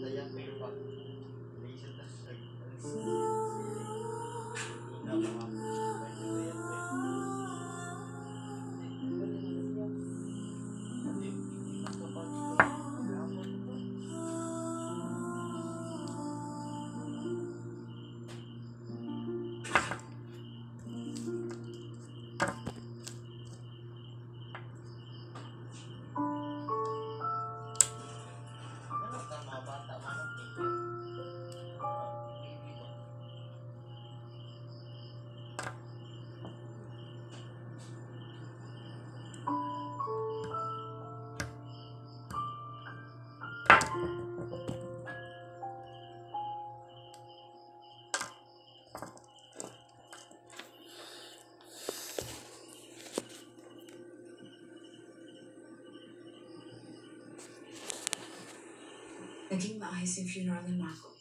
sa yan, Naging maayos yung funeral ni Marco.